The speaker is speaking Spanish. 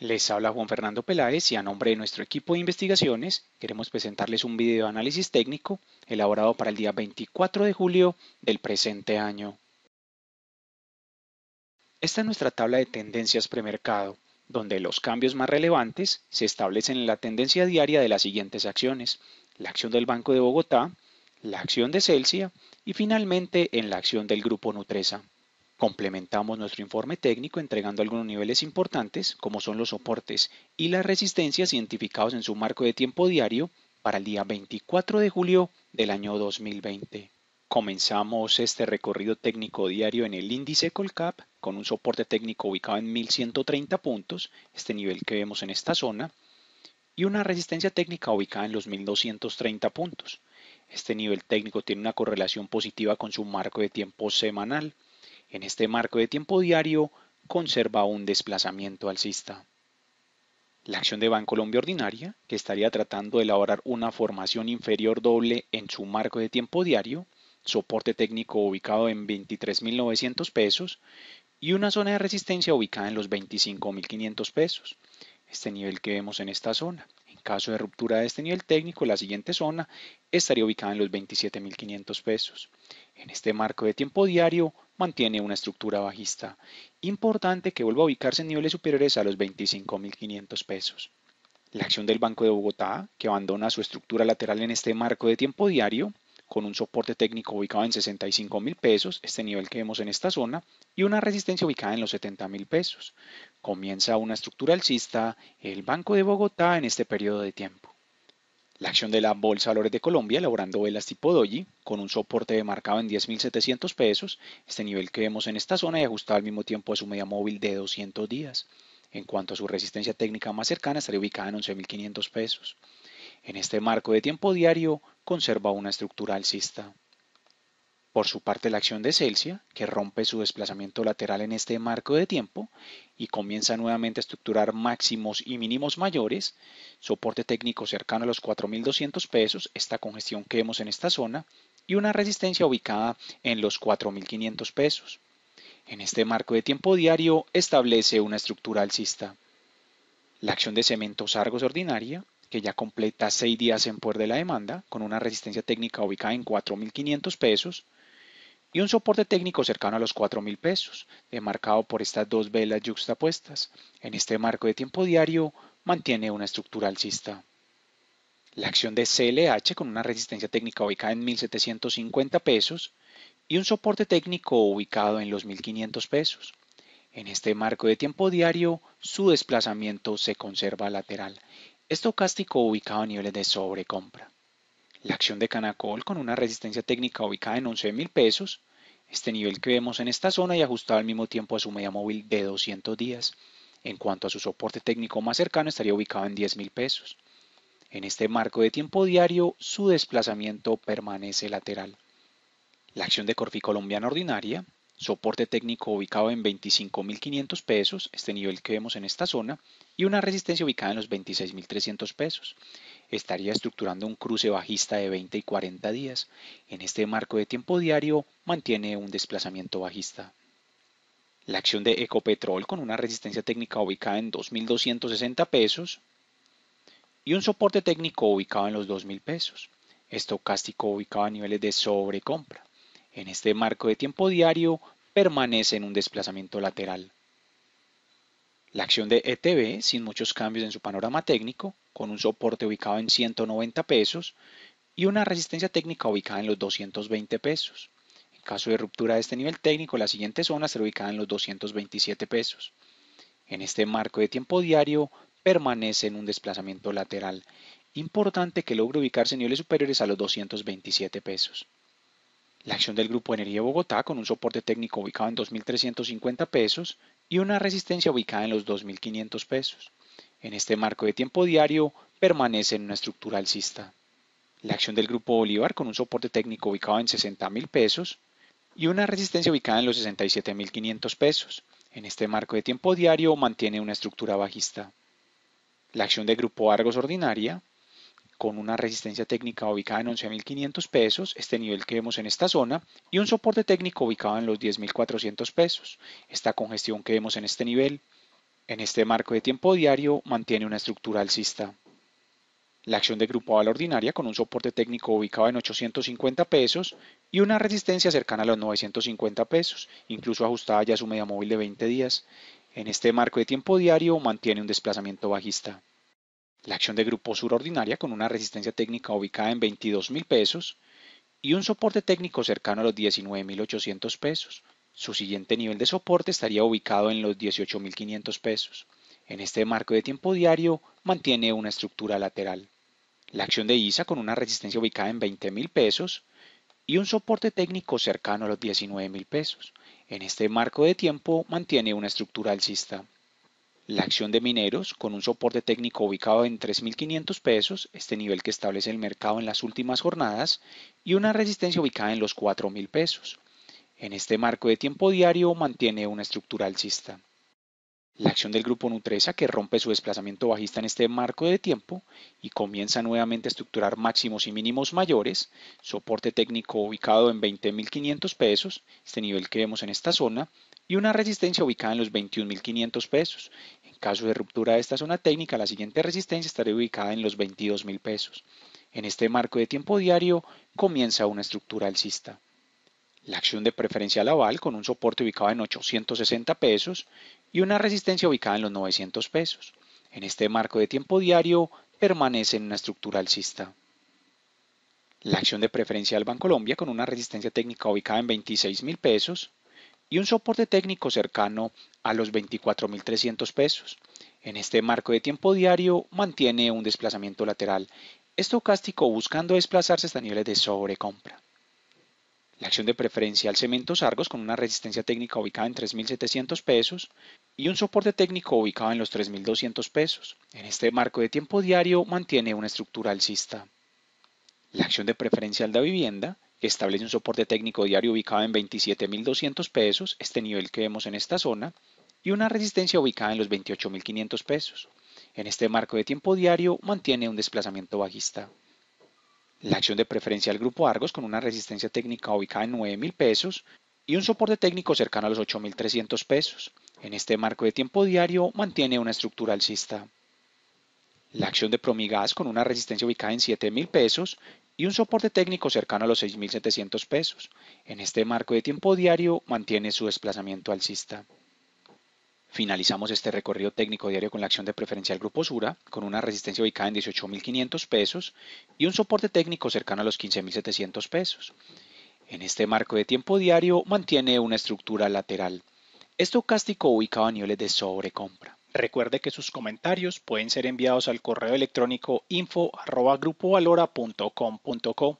Les habla Juan Fernando Peláez y a nombre de nuestro equipo de investigaciones queremos presentarles un video de análisis técnico elaborado para el día 24 de julio del presente año. Esta es nuestra tabla de tendencias premercado, donde los cambios más relevantes se establecen en la tendencia diaria de las siguientes acciones, la acción del Banco de Bogotá, la acción de Celsia y finalmente en la acción del Grupo Nutresa. Complementamos nuestro informe técnico entregando algunos niveles importantes, como son los soportes y las resistencias identificados en su marco de tiempo diario para el día 24 de julio del año 2020. Comenzamos este recorrido técnico diario en el índice Colcap con un soporte técnico ubicado en 1130 puntos, este nivel que vemos en esta zona, y una resistencia técnica ubicada en los 1230 puntos. Este nivel técnico tiene una correlación positiva con su marco de tiempo semanal en este marco de tiempo diario conserva un desplazamiento alcista. La acción de Bancolombia ordinaria, que estaría tratando de elaborar una formación inferior doble en su marco de tiempo diario, soporte técnico ubicado en 23.900 pesos y una zona de resistencia ubicada en los 25.500 pesos. Este nivel que vemos en esta zona. En caso de ruptura de este nivel técnico, la siguiente zona estaría ubicada en los 27.500 pesos. En este marco de tiempo diario mantiene una estructura bajista. Importante que vuelva a ubicarse en niveles superiores a los 25.500 pesos. La acción del Banco de Bogotá, que abandona su estructura lateral en este marco de tiempo diario, con un soporte técnico ubicado en 65 mil pesos, este nivel que vemos en esta zona, y una resistencia ubicada en los 70 mil pesos. Comienza una estructura alcista el Banco de Bogotá en este periodo de tiempo. La acción de la Bolsa de Valores de Colombia, elaborando velas tipo doji, con un soporte demarcado en 10.700 pesos, este nivel que vemos en esta zona y ajustado al mismo tiempo a su media móvil de 200 días. En cuanto a su resistencia técnica más cercana, estaría ubicada en 11.500 pesos. En este marco de tiempo diario, conserva una estructura alcista. Por su parte, la acción de Celsia, que rompe su desplazamiento lateral en este marco de tiempo y comienza nuevamente a estructurar máximos y mínimos mayores, soporte técnico cercano a los 4.200 pesos, esta congestión que vemos en esta zona, y una resistencia ubicada en los 4.500 pesos. En este marco de tiempo diario establece una estructura alcista. La acción de cementos Argos ordinaria, que ya completa seis días en poder de la demanda, con una resistencia técnica ubicada en 4.500 pesos, y un soporte técnico cercano a los 4.000 pesos, demarcado por estas dos velas yuxtapuestas. En este marco de tiempo diario mantiene una estructura alcista. La acción de CLH con una resistencia técnica ubicada en 1.750 pesos y un soporte técnico ubicado en los 1.500 pesos. En este marco de tiempo diario, su desplazamiento se conserva lateral, estocástico ubicado a niveles de sobrecompra. La acción de Canacol con una resistencia técnica ubicada en 11.000 pesos este nivel que vemos en esta zona y ajustado al mismo tiempo a su media móvil de 200 días. En cuanto a su soporte técnico más cercano, estaría ubicado en 10 mil pesos. En este marco de tiempo diario, su desplazamiento permanece lateral. La acción de Corfi colombiana ordinaria, soporte técnico ubicado en 25.500 pesos, este nivel que vemos en esta zona, y una resistencia ubicada en los 26.300 pesos estaría estructurando un cruce bajista de 20 y 40 días. En este marco de tiempo diario mantiene un desplazamiento bajista. La acción de Ecopetrol con una resistencia técnica ubicada en 2.260 pesos y un soporte técnico ubicado en los 2.000 pesos. Estocástico ubicado a niveles de sobrecompra. En este marco de tiempo diario permanece en un desplazamiento lateral. La acción de ETB, sin muchos cambios en su panorama técnico, con un soporte ubicado en 190 pesos y una resistencia técnica ubicada en los 220 pesos. En caso de ruptura de este nivel técnico, la siguiente zona será ubicada en los 227 pesos. En este marco de tiempo diario permanece en un desplazamiento lateral. Importante que logre ubicarse en niveles superiores a los 227 pesos. La acción del Grupo Energía Bogotá con un soporte técnico ubicado en 2.350 pesos y una resistencia ubicada en los 2.500 pesos. En este marco de tiempo diario permanece en una estructura alcista. La acción del Grupo Bolívar con un soporte técnico ubicado en 60 mil pesos y una resistencia ubicada en los 67.500 pesos. En este marco de tiempo diario mantiene una estructura bajista. La acción del Grupo Argos ordinaria con una resistencia técnica ubicada en 11.500 pesos, este nivel que vemos en esta zona, y un soporte técnico ubicado en los 10.400 pesos. Esta congestión que vemos en este nivel En este marco de tiempo diario mantiene una estructura alcista. La acción de grupo A ordinaria con un soporte técnico ubicado en 850 pesos y una resistencia cercana a los 950 pesos, incluso ajustada ya a su media móvil de 20 días. En este marco de tiempo diario mantiene un desplazamiento bajista. La acción de grupo sur ordinaria con una resistencia técnica ubicada en 22 mil pesos y un soporte técnico cercano a los 19.800 pesos, su siguiente nivel de soporte estaría ubicado en los 18.500 pesos. En este marco de tiempo diario mantiene una estructura lateral. La acción de ISA con una resistencia ubicada en 20.000 pesos y un soporte técnico cercano a los 19.000 pesos. En este marco de tiempo mantiene una estructura alcista. La acción de mineros con un soporte técnico ubicado en 3.500 pesos, este nivel que establece el mercado en las últimas jornadas, y una resistencia ubicada en los 4.000 pesos. En este marco de tiempo diario mantiene una estructura alcista. La acción del grupo Nutresa que rompe su desplazamiento bajista en este marco de tiempo y comienza nuevamente a estructurar máximos y mínimos mayores, soporte técnico ubicado en 20.500 pesos, este nivel que vemos en esta zona, y una resistencia ubicada en los 21.500 pesos. En caso de ruptura de esta zona técnica, la siguiente resistencia estaría ubicada en los 22.000 pesos. En este marco de tiempo diario comienza una estructura alcista la acción de preferencial aval con un soporte ubicado en 860 pesos y una resistencia ubicada en los 900 pesos. En este marco de tiempo diario permanece en una estructura alcista. La acción de preferencial Bancolombia con una resistencia técnica ubicada en 26 mil pesos y un soporte técnico cercano a los 24.300 pesos. En este marco de tiempo diario mantiene un desplazamiento lateral estocástico buscando desplazarse hasta niveles de sobrecompra. La acción de preferencial Cementos Argos con una resistencia técnica ubicada en 3.700 pesos y un soporte técnico ubicado en los 3.200 pesos. En este marco de tiempo diario mantiene una estructura alcista. La acción de preferencial de vivienda establece un soporte técnico diario ubicado en 27.200 pesos, este nivel que vemos en esta zona, y una resistencia ubicada en los 28.500 pesos. En este marco de tiempo diario mantiene un desplazamiento bajista. La acción de preferencia del grupo Argos con una resistencia técnica ubicada en 9 mil pesos y un soporte técnico cercano a los 8.300 pesos. En este marco de tiempo diario mantiene una estructura alcista. La acción de Promigas con una resistencia ubicada en 7 mil pesos y un soporte técnico cercano a los 6.700 pesos. En este marco de tiempo diario mantiene su desplazamiento alcista. Finalizamos este recorrido técnico diario con la acción de preferencial Grupo Sura, con una resistencia ubicada en 18.500 pesos y un soporte técnico cercano a los 15.700 pesos. En este marco de tiempo diario mantiene una estructura lateral. Estocástico ubicado a niveles de sobrecompra. Recuerde que sus comentarios pueden ser enviados al correo electrónico info.grupovalora.com.co.